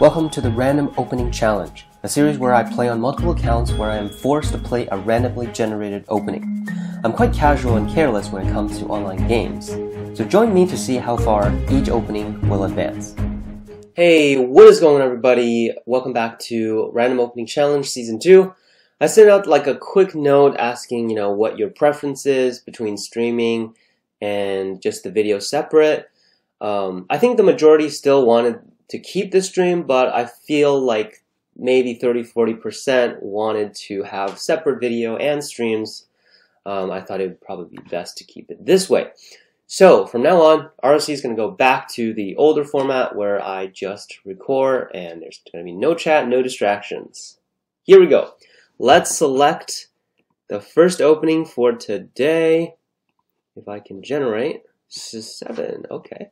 Welcome to the Random Opening Challenge, a series where I play on multiple accounts where I am forced to play a randomly generated opening. I'm quite casual and careless when it comes to online games, so join me to see how far each opening will advance. Hey, what is going on everybody? Welcome back to Random Opening Challenge Season 2. I sent out like a quick note asking, you know, what your preference is between streaming and just the video separate. Um, I think the majority still wanted to keep the stream, but I feel like maybe 30 40% wanted to have separate video and streams. Um, I thought it would probably be best to keep it this way. So from now on, ROC is going to go back to the older format where I just record and there's going to be no chat, no distractions. Here we go. Let's select the first opening for today. If I can generate seven, okay.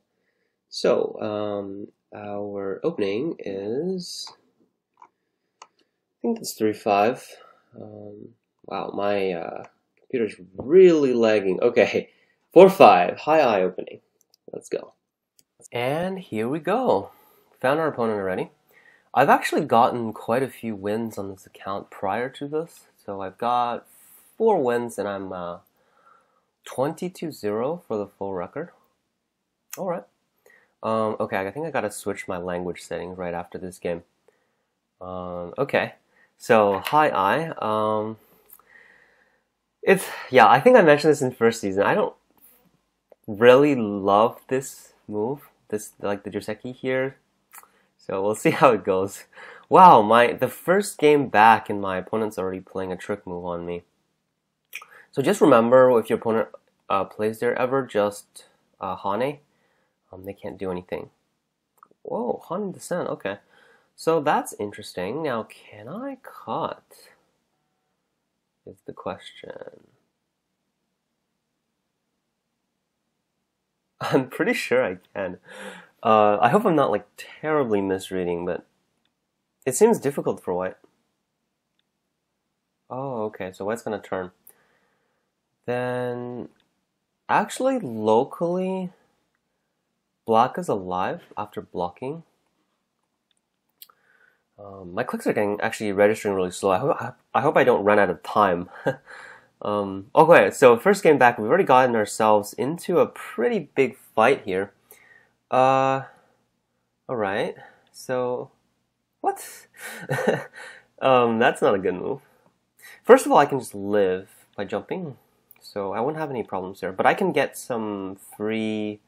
So um, our opening is, I think it's 3.5. Um, wow, my uh, computer's really lagging. Okay, four five, high eye opening. Let's go. And here we go. Found our opponent already. I've actually gotten quite a few wins on this account prior to this. So I've got four wins and I'm uh, 22-0 for the full record. Alright. Um, okay, I think I gotta switch my language settings right after this game. Um, okay, so high eye. Um, it's yeah. I think I mentioned this in first season. I don't really love this move. This like the Joseki here. So we'll see how it goes. Wow, my the first game back and my opponent's already playing a trick move on me. So just remember if your opponent uh, plays there ever, just uh, Hane um, they can't do anything. Whoa, haunted descent. Okay, so that's interesting. Now, can I cut? Is the question. I'm pretty sure I can. Uh, I hope I'm not like terribly misreading, but it seems difficult for white. Oh, okay. So white's gonna turn. Then, actually, locally, Black is alive after blocking. Um, my clicks are getting actually registering really slow. I hope I, hope I don't run out of time. um, okay, so first game back, we've already gotten ourselves into a pretty big fight here. Uh, all right. So, what? um, that's not a good move. First of all, I can just live by jumping, so I won't have any problems there. But I can get some free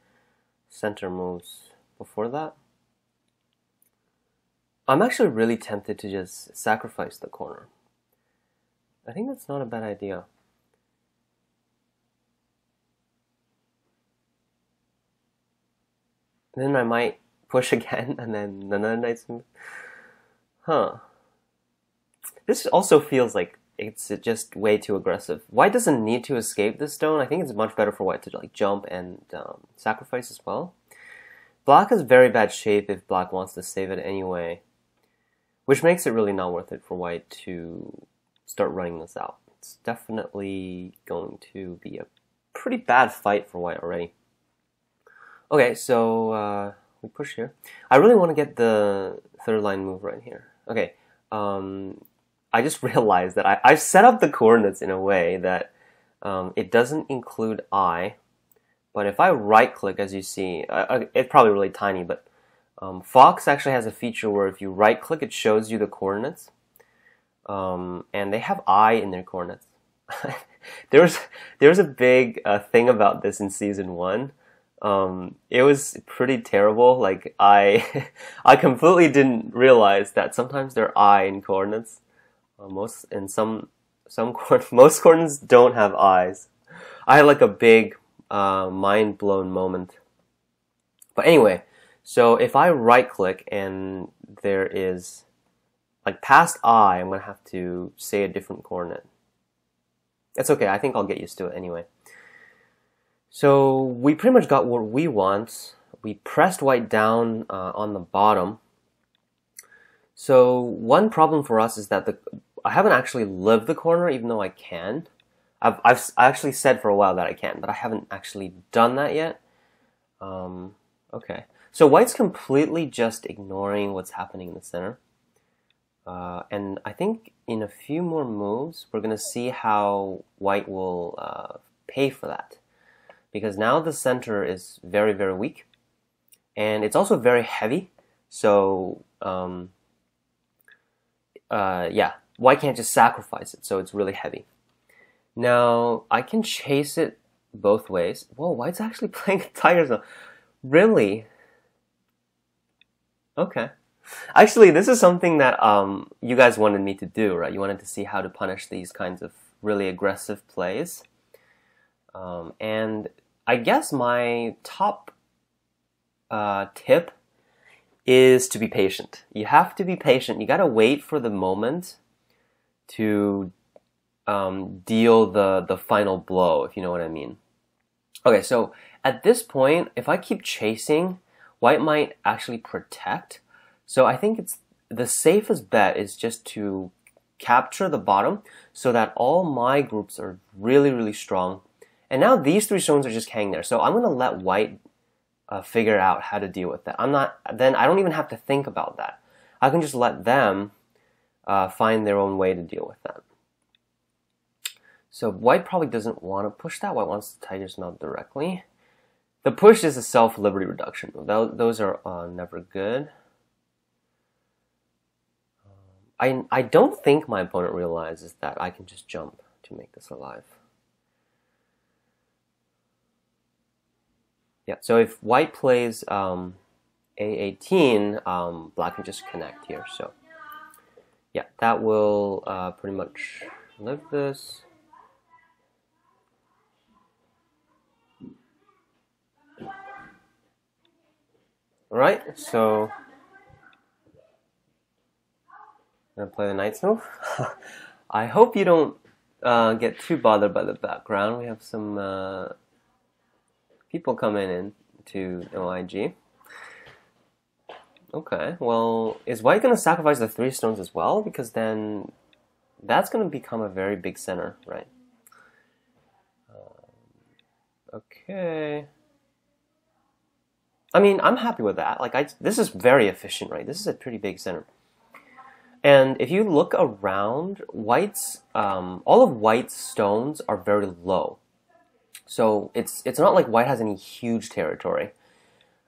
center moves before that. I'm actually really tempted to just sacrifice the corner. I think that's not a bad idea. Then I might push again and then another move. Huh. This also feels like it's just way too aggressive. White doesn't need to escape this stone. I think it's much better for white to like jump and um, sacrifice as well. Black is very bad shape if black wants to save it anyway, which makes it really not worth it for white to start running this out. It's definitely going to be a pretty bad fight for white already. Okay, so uh, we push here. I really want to get the third line move right here. Okay, um, I just realized that I, I've set up the coordinates in a way that um, it doesn't include I, but if I right click, as you see, uh, it's probably really tiny, but um, Fox actually has a feature where if you right click, it shows you the coordinates. Um, and they have I in their coordinates. there was there was a big uh, thing about this in season one. Um, it was pretty terrible. Like I I completely didn't realize that sometimes there are I in coordinates. Uh, most and some some most coordinates don't have eyes. I had like a big uh, mind blown moment. But anyway, so if I right click and there is like past I, I'm gonna have to say a different coordinate. That's okay. I think I'll get used to it anyway. So we pretty much got what we want. We pressed white down uh, on the bottom so one problem for us is that the I haven't actually lived the corner, even though I can. I've, I've I actually said for a while that I can, but I haven't actually done that yet. Um, okay. So white's completely just ignoring what's happening in the center. Uh, and I think in a few more moves, we're going to see how white will uh, pay for that. Because now the center is very, very weak. And it's also very heavy. So, um, uh, yeah, why can't just sacrifice it. So it's really heavy. Now, I can chase it both ways. Whoa, white's actually playing tigers now. Really? Okay. Actually, this is something that um, you guys wanted me to do, right? You wanted to see how to punish these kinds of really aggressive plays. Um, and I guess my top uh, tip is to be patient. You have to be patient. You got to wait for the moment to um, deal the, the final blow, if you know what I mean. Okay, so at this point, if I keep chasing, white might actually protect. So I think it's the safest bet is just to capture the bottom so that all my groups are really, really strong. And now these three stones are just hanging there. So I'm going to let white uh, figure out how to deal with that. I'm not, then I don't even have to think about that. I can just let them uh, find their own way to deal with that. So white probably doesn't want to push that. White wants to Tiger's Mouth directly. The push is a self liberty reduction. Those are uh, never good. Um, I, I don't think my opponent realizes that I can just jump to make this alive. Yeah, so if white plays um, A18, um, black can just connect here. So yeah, that will uh, pretty much live this. Alright, so I'm gonna play the Knight's move. I hope you don't uh, get too bothered by the background. We have some uh, people coming in to OIG. Okay, well, is White gonna sacrifice the three stones as well? Because then that's gonna become a very big center, right? Um, okay. I mean, I'm happy with that. Like, I this is very efficient, right? This is a pretty big center. And if you look around, white's um, all of white's stones are very low. So it's it's not like white has any huge territory.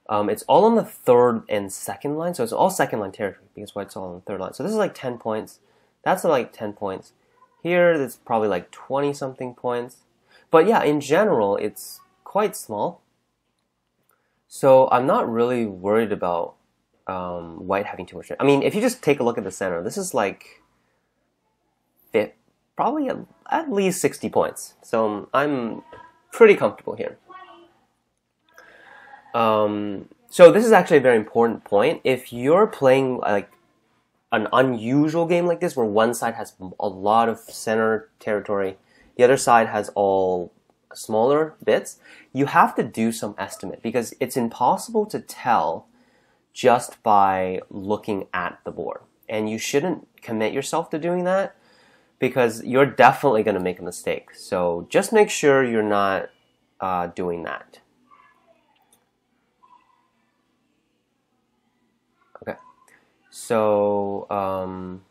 Um, it's all on the third and second line, so it's all second line territory because white's all on the third line. So this is like 10 points. That's like 10 points. Here, it's probably like 20 something points. But yeah, in general, it's quite small. So I'm not really worried about um, white having too much. I mean, if you just take a look at the center, this is like fit, probably at, at least 60 points. So I'm pretty comfortable here. Um, so this is actually a very important point. If you're playing like an unusual game like this, where one side has a lot of center territory, the other side has all smaller bits, you have to do some estimate because it's impossible to tell just by looking at the board. And you shouldn't commit yourself to doing that because you're definitely going to make a mistake. So just make sure you're not uh, doing that. Okay. So, um,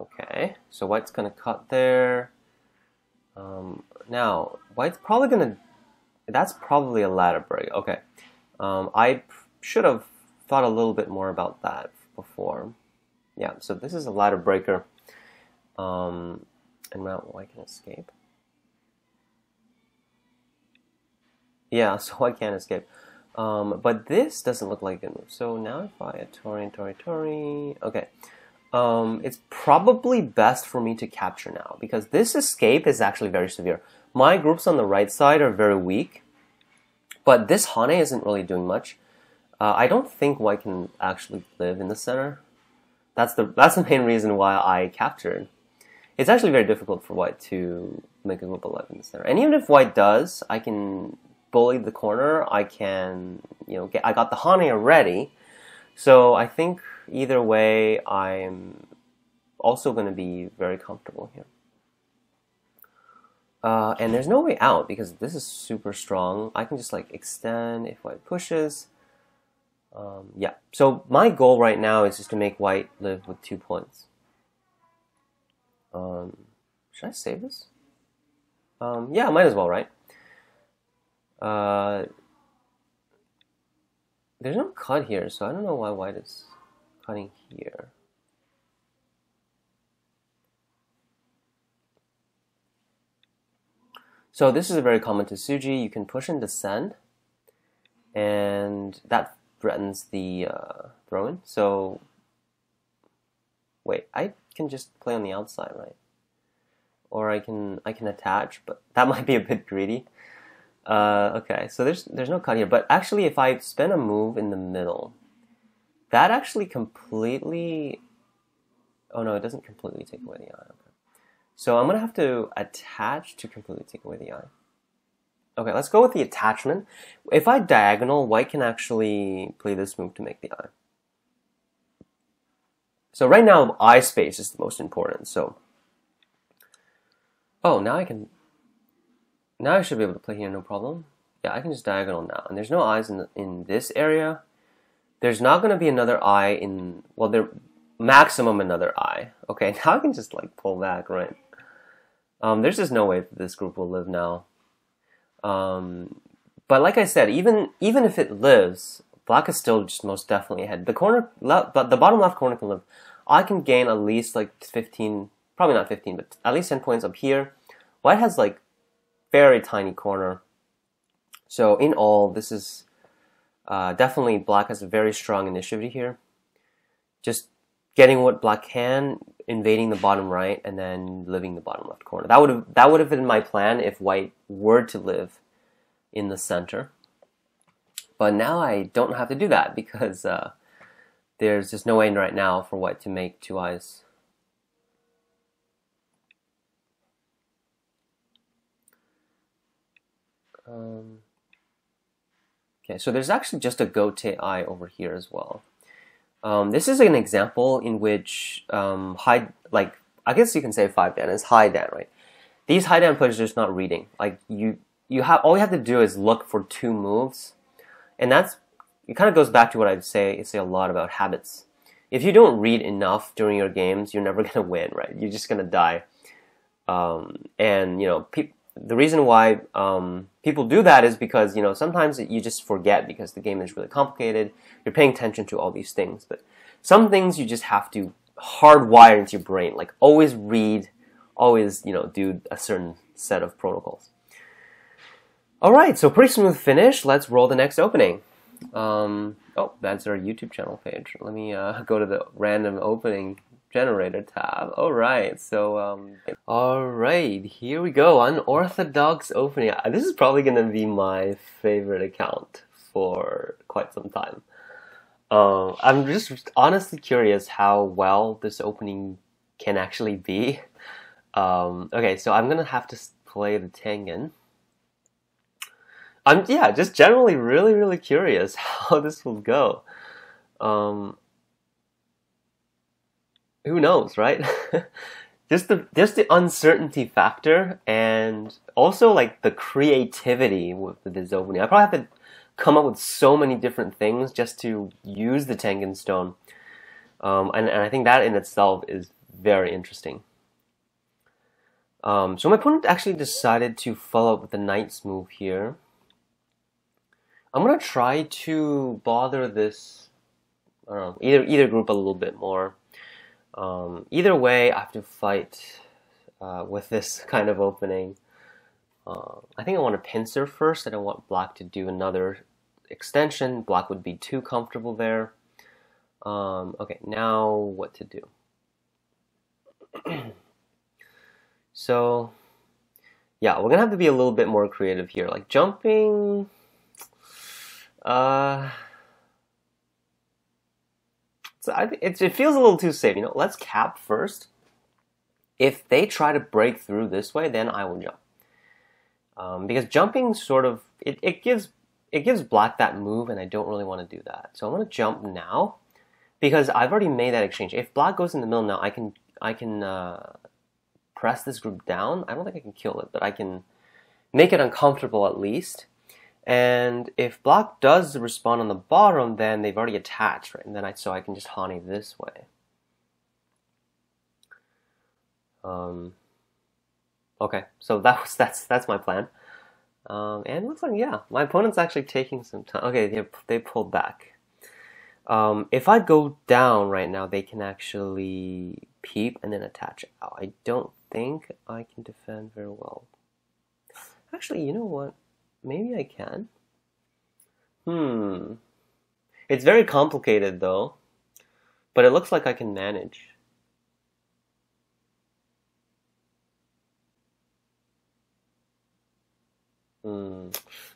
Okay, so white's gonna cut there. Um, now, white's probably gonna, that's probably a ladder break. Okay, um, I should have thought a little bit more about that before. Yeah, so this is a ladder breaker. Um, and now white can escape. Yeah, so I can't escape. Um, but this doesn't look like a move. So now if I Tori, Tori, Tori, okay um, it's probably best for me to capture now because this escape is actually very severe. My groups on the right side are very weak, but this Hane isn't really doing much. Uh, I don't think white can actually live in the center. That's the that's the main reason why I captured. It's actually very difficult for white to make a group alive in the center. And even if white does, I can bully the corner. I can, you know, get. I got the Hane already, so I think either way, I'm also going to be very comfortable here. Uh, and there's no way out because this is super strong. I can just like extend if white pushes. Um, yeah, so my goal right now is just to make white live with two points. Um, should I save this? Um, yeah, might as well, right? Uh, there's no cut here, so I don't know why white is cutting here. So this is a very common tesuji. You can push and descend, and that threatens the uh, throw-in. So wait, I can just play on the outside, right? Or I can I can attach, but that might be a bit greedy. Uh, okay, so there's there's no cut here, but actually, if I spin a move in the middle, that actually completely. Oh no, it doesn't completely take away the eye. Okay. So I'm gonna have to attach to completely take away the eye. Okay, let's go with the attachment. If I diagonal, white can actually play this move to make the eye. So right now, eye space is the most important. So, oh, now I can, now I should be able to play here, no problem. Yeah, I can just diagonal now. And there's no eyes in, the, in this area. There's not going to be another eye in, well, there, maximum another eye. Okay, now I can just like pull back, right? Um, there's just no way that this group will live now. Um, but like I said, even even if it lives, black is still just most definitely ahead. The corner, left, but the bottom left corner can live. I can gain at least like 15, probably not 15, but at least 10 points up here. White has like very tiny corner. So in all, this is uh, definitely black has a very strong initiative here. Just getting what black can, invading the bottom right, and then living the bottom left corner. That would have that would have been my plan if white were to live in the center. But now I don't have to do that because uh, there's just no way right now for white to make two eyes. Um, okay, so there's actually just a gote eye over here as well. Um, this is an example in which um, high, like I guess you can say five dan is high dan, right? These high dan players are just not reading. Like you, you have all you have to do is look for two moves, and that's it. Kind of goes back to what I say. I say a lot about habits. If you don't read enough during your games, you're never gonna win, right? You're just gonna die. Um, and you know, pe- the reason why um, people do that is because you know sometimes you just forget because the game is really complicated. You're paying attention to all these things, but some things you just have to hardwire into your brain. Like always read, always you know do a certain set of protocols. All right, so pretty smooth finish. Let's roll the next opening. Um, oh, that's our YouTube channel page. Let me uh, go to the random opening generator tab. All right, so um, all right, here we go. Unorthodox opening. Uh, this is probably gonna be my favorite account for quite some time. Uh, I'm just honestly curious how well this opening can actually be. Um, okay, so I'm gonna have to play the Tengen. I'm yeah, just generally really really curious how this will go. Um, who knows, right? just the just the uncertainty factor and also like the creativity with this opening. I probably have to come up with so many different things just to use the Tengen Stone. Um, and, and I think that in itself is very interesting. Um, so my opponent actually decided to follow up with the Knight's move here. I'm gonna try to bother this, I don't know, either either group a little bit more. Um, either way, I have to fight uh, with this kind of opening. Uh, I think I want a pincer first. I don't want black to do another extension. Black would be too comfortable there. Um, okay, now what to do? so, yeah, we're gonna have to be a little bit more creative here. Like jumping, uh, I, it, it feels a little too safe. You know, let's cap first. If they try to break through this way, then I will jump. Um, because jumping sort of it, it gives it gives black that move, and I don't really want to do that. So I'm going to jump now. because I've already made that exchange. If black goes in the middle now, I can I can uh, press this group down. I don't think I can kill it, but I can make it uncomfortable at least. And if block does respond on the bottom, then they've already attached, right? And then I so I can just Hane this way. Um, okay, so that was that's that's my plan. Um, and looks like yeah, my opponent's actually taking some time. Okay, they they pulled back. Um, if I go down right now, they can actually peep and then attach out. I don't think I can defend very well. Actually, you know what? Maybe I can. Hmm. It's very complicated though, but it looks like I can manage. Hmm.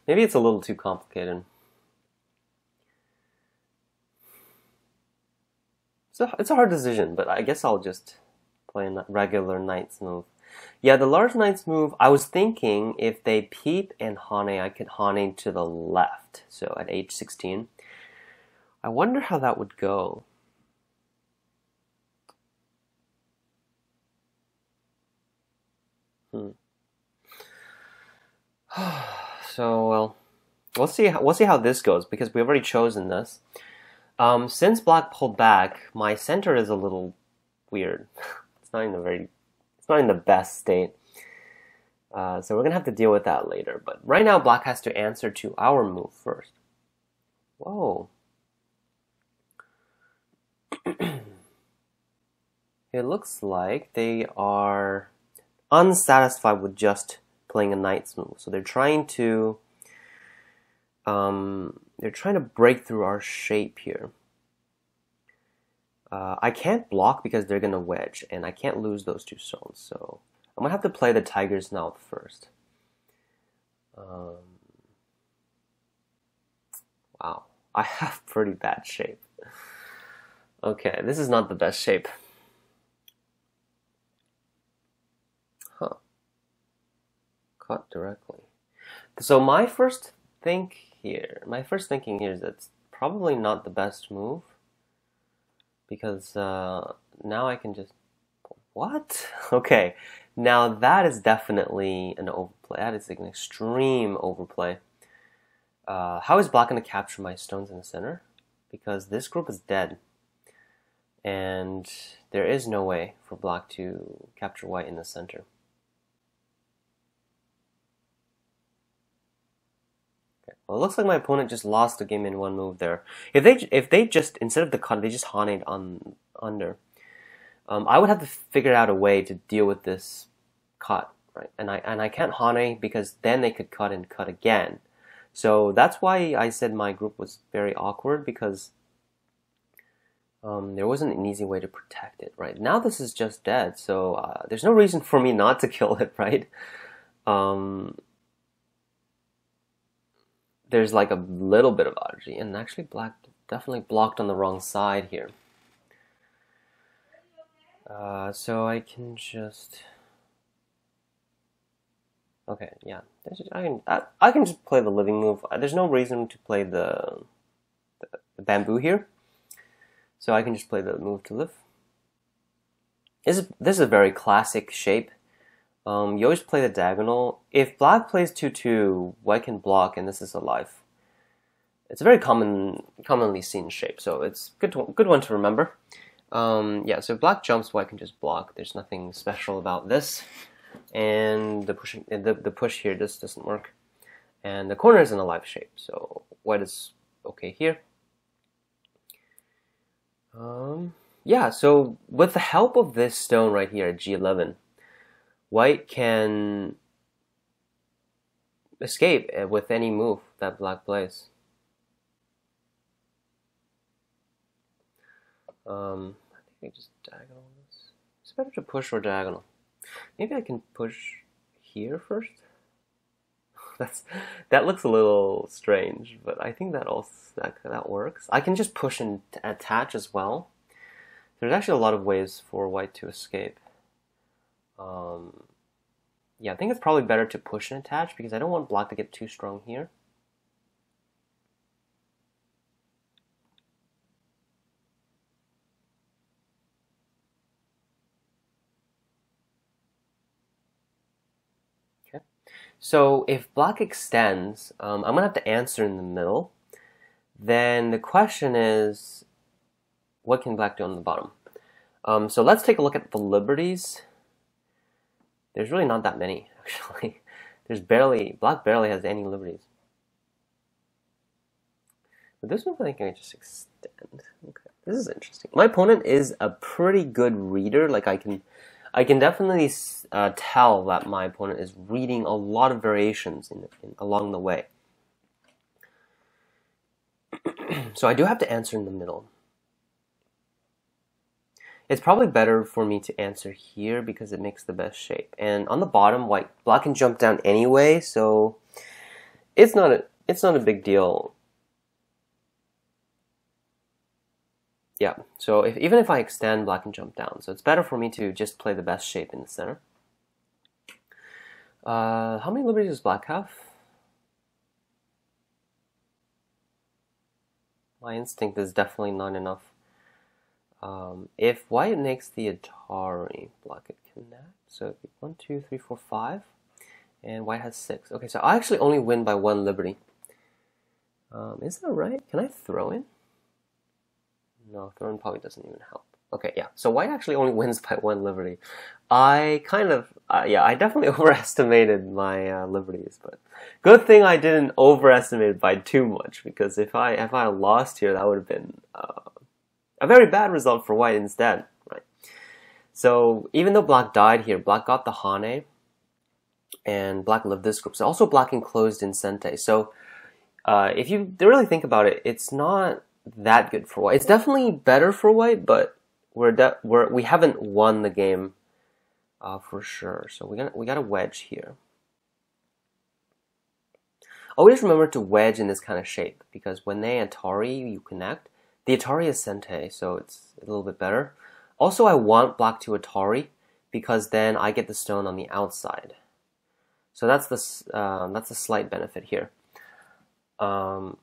Maybe it's a little too complicated. It's a, it's a hard decision, but I guess I'll just play a regular knight's move. Yeah, the large knight's move, I was thinking if they peep and Hane, I could Hane to the left, so at h16. I wonder how that would go. Hmm. so well, we'll see. How, we'll see how this goes because we've already chosen this. Um, since black pulled back, my center is a little weird. it's not in a very, it's not in the best state. Uh, so we're gonna have to deal with that later. But right now, black has to answer to our move first. Whoa. it looks like they are unsatisfied with just playing a knight's move. So they're trying to um, they're trying to break through our shape here. Uh, I can't block because they're gonna wedge, and I can't lose those two stones. So I'm gonna have to play the tiger's now first. Um, wow, I have pretty bad shape. Okay, this is not the best shape. Huh. Cut directly. So my first think here, my first thinking here is that it's probably not the best move because uh, now I can just what? Okay, now that is definitely an overplay. That is an extreme overplay. Uh, how is black going to capture my stones in the center? Because this group is dead. And there is no way for black to capture white in the center. Well, it looks like my opponent just lost the game in one move there. If they if they just instead of the cut they just Haned on under, um, I would have to figure out a way to deal with this cut, right? And I and I can't Hane because then they could cut and cut again. So that's why I said my group was very awkward because um, there wasn't an easy way to protect it, right? Now this is just dead, so uh, there's no reason for me not to kill it, right? Um, there's like a little bit of oddity, and actually black definitely blocked on the wrong side here. Uh, so I can just okay, yeah. I can I, I, can just play the living move. Uh, there's no reason to play the, the, the bamboo here, so I can just play the move to live. This is this is a very classic shape. Um, you always play the diagonal. If black plays 2-2, white can block, and this is a life. It's a very common, commonly seen shape, so it's good, to, good one to remember. Um, yeah, so black jumps, white can just block. There's nothing special about this. And the push, the, the push here just doesn't work. And the corner is in a live shape, so white is okay here. Um, yeah, so with the help of this stone right here at G11, white can escape with any move that black plays. Um, I think I just diagonal this. It's better to push or diagonal. Maybe I can push here first. That's that looks a little strange, but I think that also that that works. I can just push and attach as well. There's actually a lot of ways for white to escape. Um, yeah, I think it's probably better to push and attach because I don't want block to get too strong here. Okay. So if Black extends, um, I'm going to have to answer in the middle. Then the question is, what can black do on the bottom? Um, so let's take a look at the liberties there's really not that many, actually. There's barely, black barely has any liberties. But this one I think I can just extend. Okay, this is interesting. My opponent is a pretty good reader. Like I can, I can definitely uh, tell that my opponent is reading a lot of variations in, in along the way. so I do have to answer in the middle. It's probably better for me to answer here because it makes the best shape. And on the bottom, white black can jump down anyway, so it's not a it's not a big deal. Yeah, so if, even if I extend, black can jump down. So it's better for me to just play the best shape in the center. Uh, how many liberties does black have? My instinct is definitely not enough. Um, if white makes the Atari, black could connect. So one, two, three, four, five, and white has six. Okay, so I actually only win by one liberty. Um, is that right? Can I throw in? No, throwing probably doesn't even help. Okay, yeah. So white actually only wins by one liberty. I kind of, uh, yeah, I definitely overestimated my uh, liberties, but good thing I didn't overestimate by too much because if I if I lost here, that would have been uh, a very bad result for white instead, right? So even though black died here, black got the Hane, and black lived this group. So also black enclosed in Sente. So uh, if you really think about it, it's not that good for white. It's definitely better for white, but we're we're we haven't won the game uh, for sure. So we got we got a wedge here. Always remember to wedge in this kind of shape because when they Atari you connect, the Atari is Sente, so it's a little bit better. Also, I want black to Atari because then I get the stone on the outside. So that's the um, that's a slight benefit here. Um,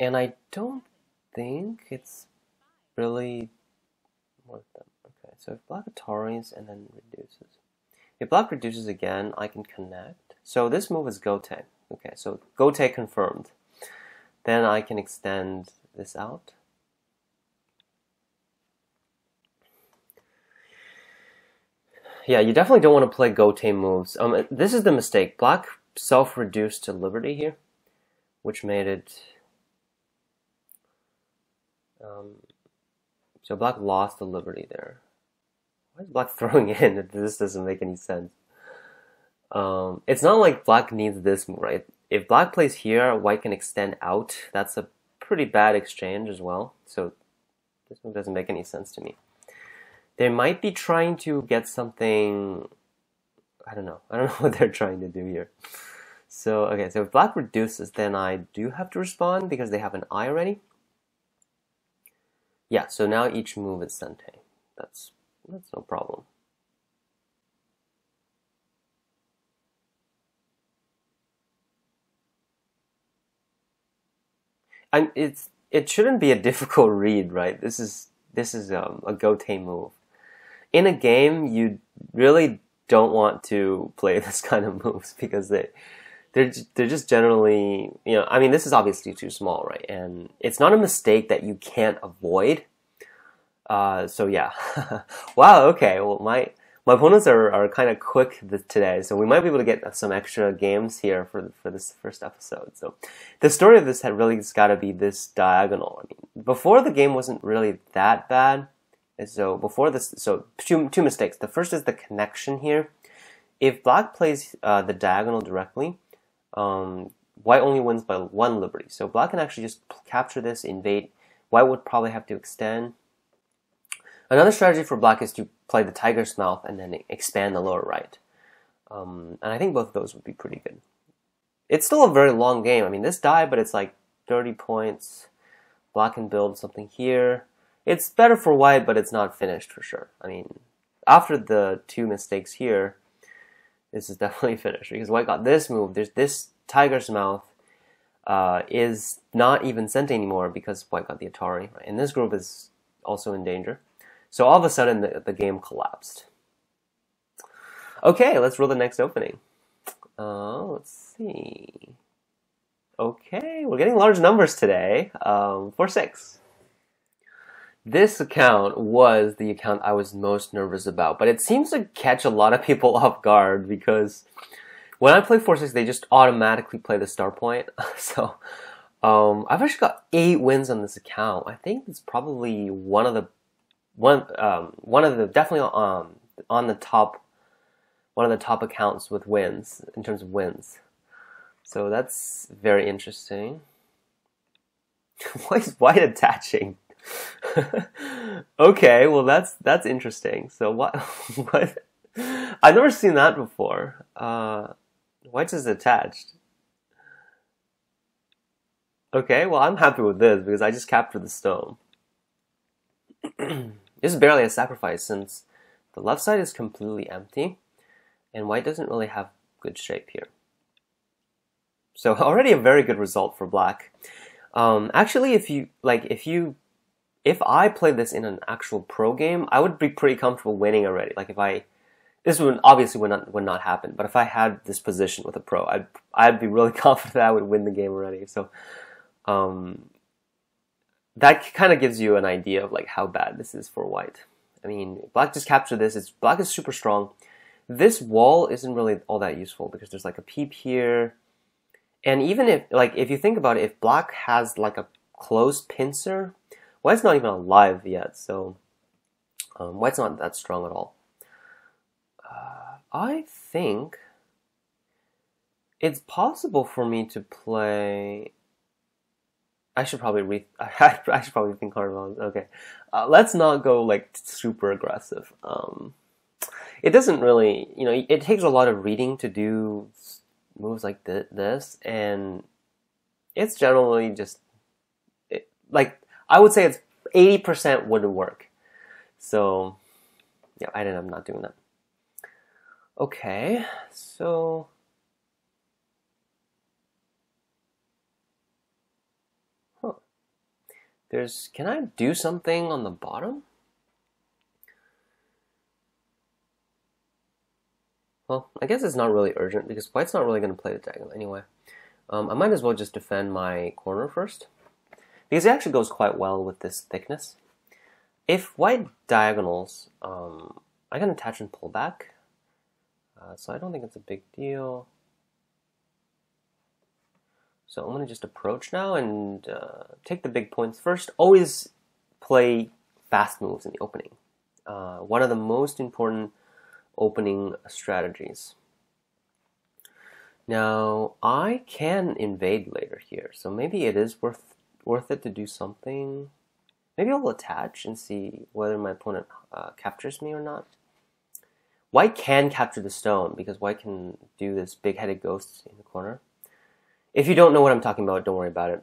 and I don't think it's really worth them. Okay, so if black Ataris and then reduces. If black reduces again, I can connect. So this move is Gote. Okay, so Gote confirmed. Then I can extend this out. Yeah, you definitely don't want to play Gote moves. Um, this is the mistake. Black self-reduced to Liberty here, which made it... Um, so Black lost the Liberty there. Why is Black throwing in? This doesn't make any sense. Um, it's not like Black needs this move, right? If Black plays here, White can extend out. That's a pretty bad exchange as well. So this one doesn't make any sense to me. They might be trying to get something. I don't know. I don't know what they're trying to do here. So okay, so if black reduces, then I do have to respond because they have an eye already. Yeah, so now each move is sente. That's that's no problem. I'm, it's it shouldn't be a difficult read, right? This is this is um, a Gote move. In a game, you really don't want to play this kind of moves because they they're they're just generally you know I mean this is obviously too small, right? And it's not a mistake that you can't avoid. Uh, so yeah, wow. Okay, well my my opponents are, are kind of quick today, so we might be able to get some extra games here for for this first episode. So, the story of this had really got to be this diagonal. I mean, before the game wasn't really that bad. So before this, so two two mistakes. The first is the connection here. If black plays uh, the diagonal directly, um, white only wins by one liberty. So black can actually just capture this, invade. White would probably have to extend Another strategy for black is to play the tiger's mouth and then expand the lower right. Um, and I think both of those would be pretty good. It's still a very long game. I mean, this die, but it's like 30 points. Black can build something here. It's better for white, but it's not finished for sure. I mean, after the two mistakes here, this is definitely finished because white got this move. There's this tiger's mouth uh, is not even sent anymore because white got the Atari, and this group is also in danger. So all of a sudden, the, the game collapsed. Okay, let's roll the next opening. Uh, let's see. Okay, we're getting large numbers today. Um, four six. This account was the account I was most nervous about, but it seems to catch a lot of people off guard because when I play four six, they just automatically play the star point. so um, I've actually got eight wins on this account. I think it's probably one of the one um, one of the definitely um, on the top one of the top accounts with wins in terms of wins. So that's very interesting. Why is white attaching? okay, well that's that's interesting. So what what I've never seen that before. Uh, white is attached. Okay, well I'm happy with this because I just captured the stone. this is barely a sacrifice since the left side is completely empty and white doesn't really have good shape here. So already a very good result for black. Um, actually, if you like, if you, if I played this in an actual pro game, I would be pretty comfortable winning already. Like if I, this would obviously would not would not happen. But if I had this position with a pro, I'd I'd be really confident that I would win the game already. So, um, that kind of gives you an idea of like how bad this is for white. I mean, black just captured this. It's black is super strong. This wall isn't really all that useful because there's like a peep here. And even if, like, if you think about it, if black has like a closed pincer, white's not even alive yet, so um, white's not that strong at all. Uh, I think it's possible for me to play. I should probably re. I should probably think hard about it. Okay, uh, let's not go like super aggressive. Um, it doesn't really, you know, it takes a lot of reading to do moves like th- this, and it's generally just it, like I would say it's eighty percent wouldn't work. So yeah, I ended up not doing that. Okay, so. There's, can I do something on the bottom? Well, I guess it's not really urgent because white's not really going to play the diagonal anyway. Um, I might as well just defend my corner first because it actually goes quite well with this thickness. If white diagonals, um, I can attach and pull back, uh, so I don't think it's a big deal. So I'm going to just approach now and uh, take the big points first. Always play fast moves in the opening. Uh, one of the most important opening strategies. Now, I can invade later here, so maybe it is worth worth it to do something. Maybe I'll attach and see whether my opponent uh, captures me or not. White can capture the stone because white can do this big-headed ghost in the corner. If you don't know what I'm talking about, don't worry about it.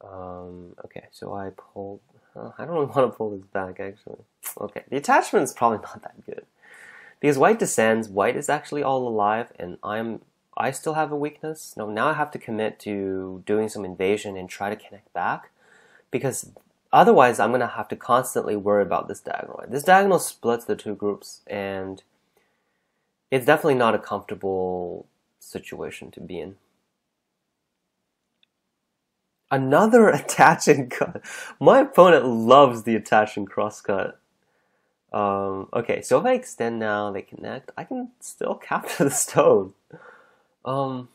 Um, okay, so I pulled. I don't want to pull this back actually. Okay, the attachment is probably not that good. Because white descends, white is actually all alive, and I'm I still have a weakness. No, now I have to commit to doing some invasion and try to connect back, because otherwise I'm gonna have to constantly worry about this diagonal. This diagonal splits the two groups, and it's definitely not a comfortable situation to be in. Another attach and cut. My opponent loves the attach and cross. Um, okay, so if I extend now, they connect, I can still capture the stone. Um,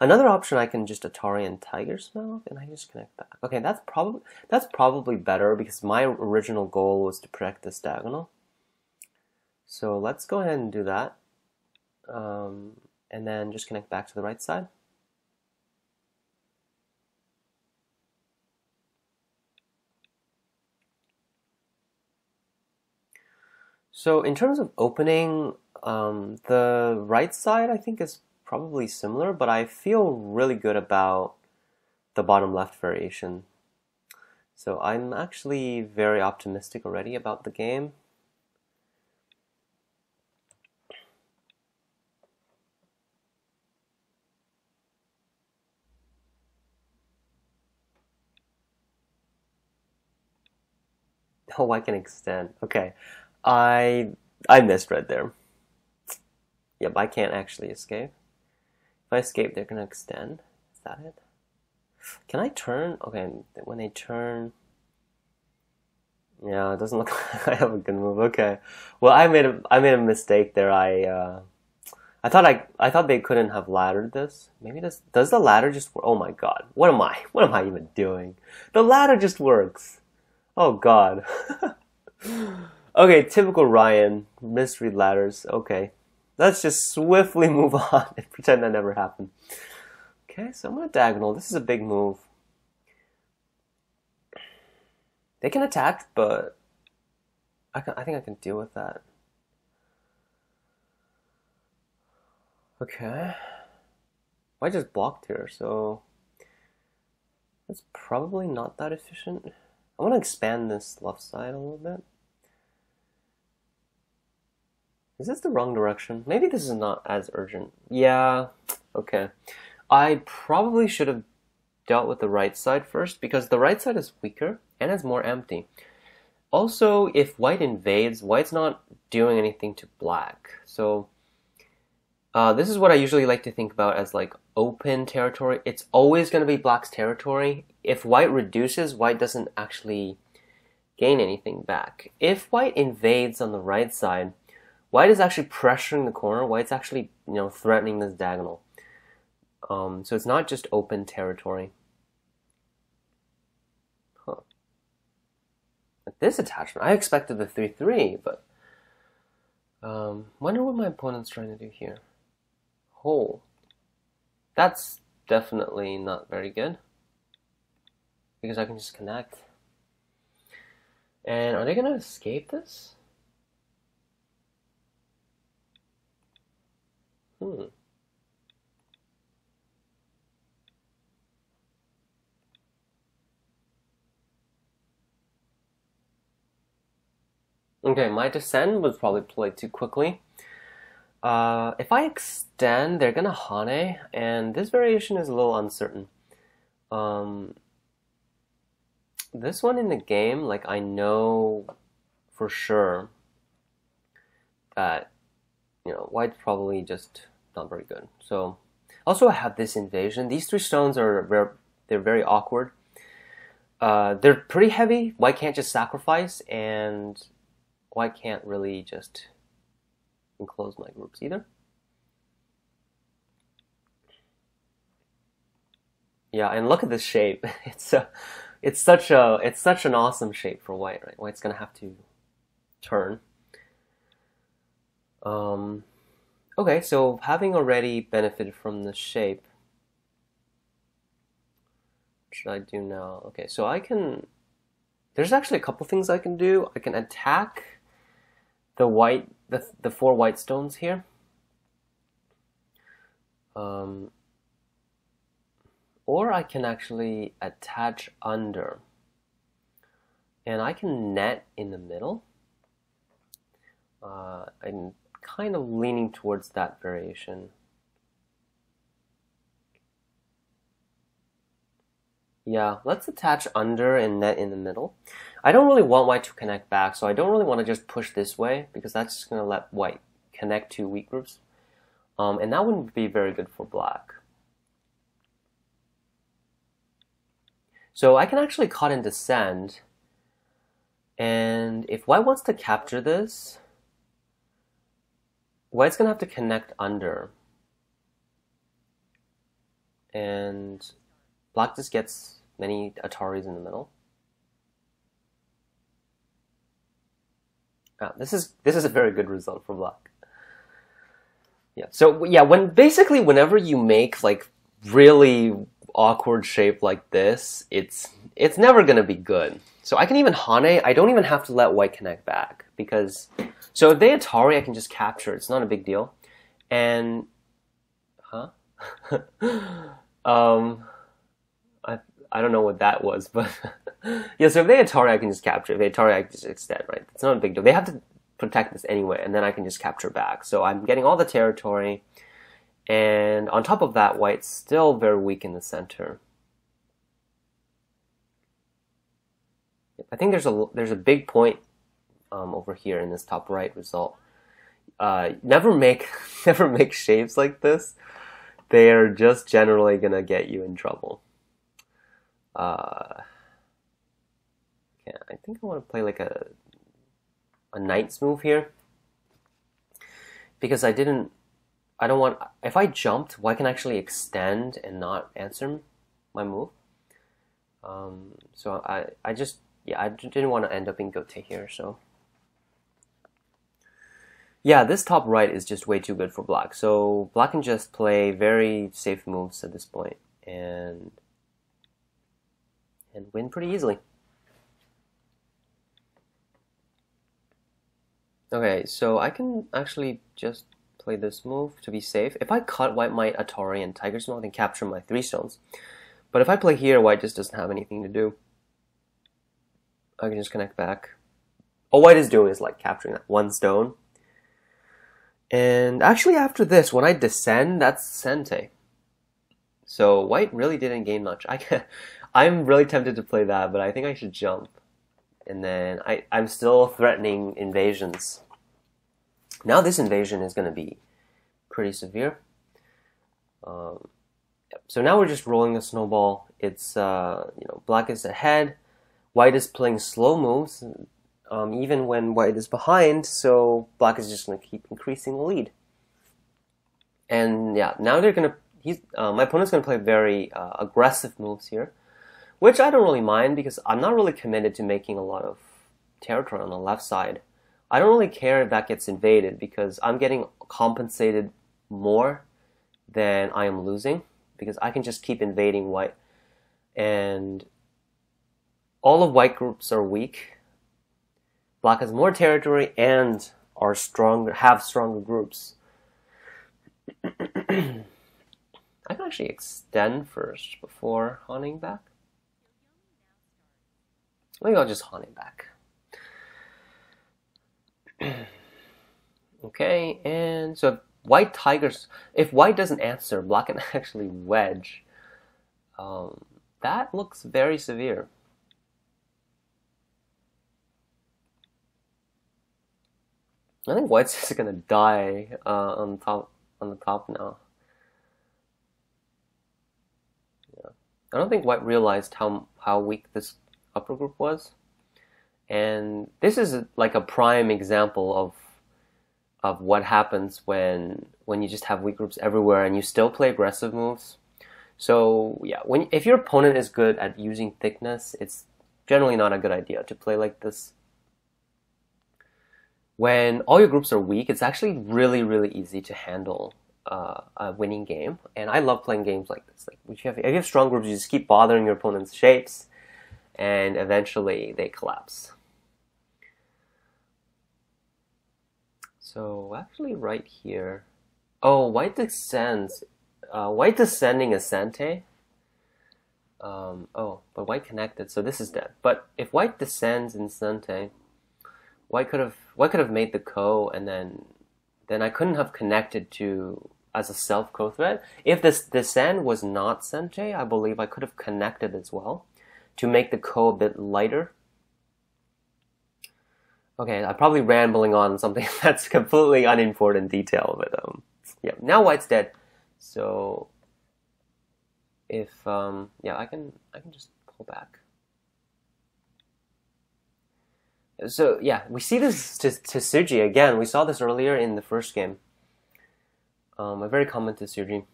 another option, I can just Atari and Tiger's Mouth, and I just connect back. Okay, that's probably that's probably better because my original goal was to protect this diagonal. So let's go ahead and do that, um, and then just connect back to the right side. So in terms of opening, um, the right side I think is probably similar, but I feel really good about the bottom left variation. So I'm actually very optimistic already about the game. Oh, I can extend. Okay. I I missed misread there. Yep, I can't actually escape. If I escape, they're gonna extend. Is that it? Can I turn? Okay, when they turn. Yeah, it doesn't look like I have a good move. Okay, well, I made a I made a mistake there. I uh, I thought I I thought they couldn't have laddered this. Maybe this does the ladder just work? Oh my god, what am I? What am I even doing? The ladder just works. Oh god. okay, typical Ryan misread ladders. Okay, let's just swiftly move on and pretend that never happened. Okay, so I'm gonna diagonal. This is a big move. They can attack, but I, can, I think I can deal with that. Okay. I just blocked here, so that's probably not that efficient. I want to expand this left side a little bit. Is this the wrong direction? Maybe this is not as urgent. Yeah, okay. I probably should have dealt with the right side first because the right side is weaker and it's more empty. Also, if white invades, white's not doing anything to black. So uh, this is what I usually like to think about as like open territory. It's always going to be black's territory. If white reduces, white doesn't actually gain anything back. If white invades on the right side, white is actually pressuring the corner. White's actually you know threatening this diagonal. Um, so it's not just open territory. Huh. this attachment, I expected the 3-3, but um, wonder what my opponent's trying to do here. Hole. That's definitely not very good. Because I can just connect. And are they going to escape this? Hmm. Okay, my descent was probably played too quickly. Uh, if I extend, they're gonna Hane, and this variation is a little uncertain. Um, this one in the game, like I know for sure that you know white's probably just not very good. So also I have this invasion. These three stones are very, they're very awkward. Uh, they're pretty heavy. White can't just sacrifice, and why can't really just enclose my groups either. Yeah, and look at this shape. It's a, it's such a, it's such an awesome shape for white, right? White's gonna have to turn. Um, okay, so having already benefited from the shape, what should I do now? Okay, so I can, there's actually a couple things I can do. I can attack the white, the, the four white stones here. Um, or I can actually attach under. And I can net in the middle. Uh, I'm kind of leaning towards that variation. Yeah, let's attach under and net in the middle. I don't really want white to connect back, so I don't really want to just push this way because that's just going to let white connect to weak groups. Um, and that wouldn't be very good for black. So I can actually cut and descend. And if white wants to capture this, white's going to have to connect under. And Black just gets many Ataris in the middle. Ah, this is this is a very good result for black. Yeah. So yeah, when basically whenever you make like really awkward shape like this, it's it's never gonna be good. So I can even Hane, I don't even have to let white connect back because so if they Atari I can just capture, it's not a big deal. And huh? um I I don't know what that was, but yeah. So if they Atari, I can just capture. If they Atari, I can just extend. Right? It's not a big deal. They have to protect this anyway, and then I can just capture back. So I'm getting all the territory, and on top of that, white's still very weak in the center. I think there's a there's a big point um, over here in this top right result. uh, never make never make shapes like this. They are just generally gonna get you in trouble. Uh, yeah, I think I want to play like a a knight's move here because I didn't. I don't want. If I jumped, why can I actually extend and not answer my move? Um, so I I just yeah I didn't want to end up in gote here. So yeah, this top right is just way too good for black. So black can just play very safe moves at this point and and win pretty easily. Okay, so I can actually just play this move to be safe. If I cut white might Atari and Tiger's Milk and capture my three stones. But if I play here, white just doesn't have anything to do. I can just connect back. All white is doing is like capturing that one stone. And actually after this, when I descend, that's Sente. So white really didn't gain much. I I'm really tempted to play that, but I think I should jump. And then I, I'm still threatening invasions. Now this invasion is going to be pretty severe. Um, so now we're just rolling a snowball. It's uh, you know black is ahead, white is playing slow moves, um, even when white is behind. So black is just going to keep increasing the lead. And yeah, now they're going to. He's uh, my opponent's going to play very uh, aggressive moves here, which I don't really mind because I'm not really committed to making a lot of territory on the left side. I don't really care if that gets invaded because I'm getting compensated more than I am losing because I can just keep invading white. And all of white groups are weak. Black has more territory and are stronger, have stronger groups. I can actually extend first before haunting back. Maybe I'll just haunt it back. okay, and so white tigers, if white doesn't answer, black can actually wedge. Um, that looks very severe. I think white's just gonna die uh, on top on the top now. Yeah. I don't think white realized how how weak this upper group was, and this is like a prime example of of what happens when when you just have weak groups everywhere and you still play aggressive moves. So yeah, when if your opponent is good at using thickness, it's generally not a good idea to play like this. When all your groups are weak, it's actually really really easy to handle uh, a winning game, and I love playing games like this. Like if you have if you have strong groups, you just keep bothering your opponent's shapes, and eventually they collapse. So actually right here, oh, white descends, uh, white descending is Sente. Um, oh, but white connected, so this is dead. But if white descends in Sente, white could have white could have made the ko, and then then I couldn't have connected to as a self ko threat. If this descend was not Sente, I believe I could have connected as well to make the ko a bit lighter Okay, I'm probably rambling on something that's completely unimportant detail, but um, yeah. Now white's dead, so if um, yeah, I can I can just pull back. So yeah, we see this tesuji again. We saw this earlier in the first game. Um, a very common tesuji.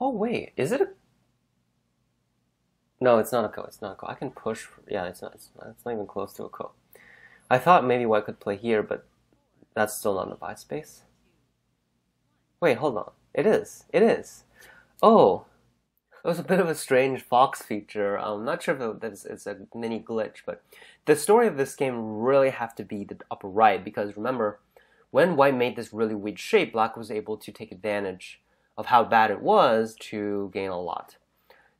Oh wait, is it a? No, it's not a ko. It's not a ko. I can push. Yeah, it's not. It's not, it's not even close to a ko. I thought maybe white could play here, but that's still not a buy space. Wait, hold on. It is. It is. Oh, it was a bit of a strange Fox feature. I'm not sure if it's, it's a mini glitch, but the story of this game really have to be the upper right because remember, when white made this really weird shape, black was able to take advantage of how bad it was to gain a lot.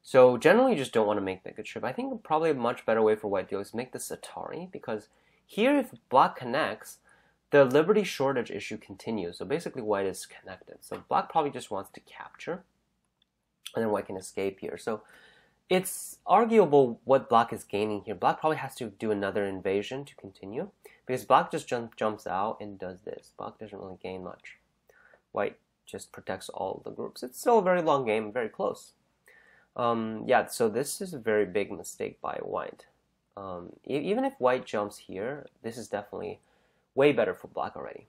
So generally, you just don't want to make that good trip. I think probably a much better way for white to do is make this Atari because here, if black connects, the liberty shortage issue continues. So basically, white is connected. So black probably just wants to capture, and then white can escape here. So it's arguable what black is gaining here. Black probably has to do another invasion to continue because black just jump, jumps out and does this. Black doesn't really gain much. White just protects all the groups. It's still a very long game, very close. Um, yeah, so this is a very big mistake by white. Um, e even if white jumps here, this is definitely way better for black already.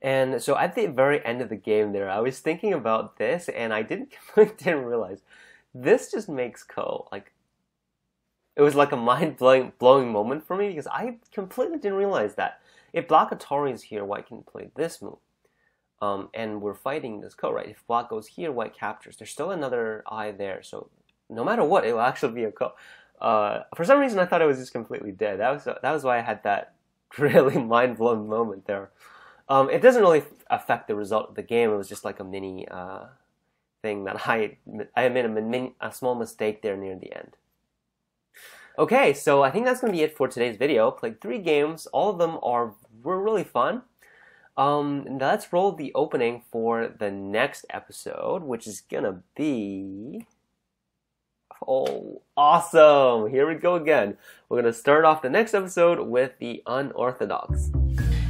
And so at the very end of the game there, I was thinking about this and I didn't didn't realize this just makes Ko like it was like a mind blowing blowing moment for me because I completely didn't realize that if Black Atari is here, White can play this move. Um, and we're fighting this Ko, right? If Black goes here, White captures. There's still another eye there, so no matter what, it will actually be a Ko. Uh, for some reason, I thought it was just completely dead. That was that was why I had that really mind blowing moment there. Um, it doesn't really affect the result of the game. It was just like a mini uh, thing that I I made a, mini, a small mistake there near the end. Okay, so I think that's gonna be it for today's video. Played three games. All of them are were really fun. Um, let's roll the opening for the next episode, which is gonna be. Oh, awesome! Here we go again. We're gonna start off the next episode with the unorthodox.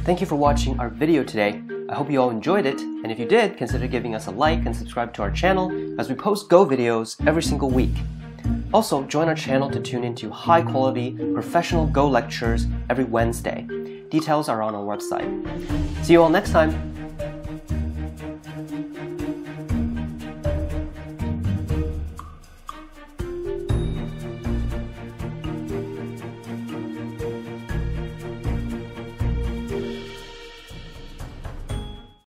Thank you for watching our video today. I hope you all enjoyed it, and if you did, consider giving us a like and subscribe to our channel as we post Go videos every single week. Also, join our channel to tune into high quality, professional Go lectures every Wednesday. Details are on our website. See you all next time!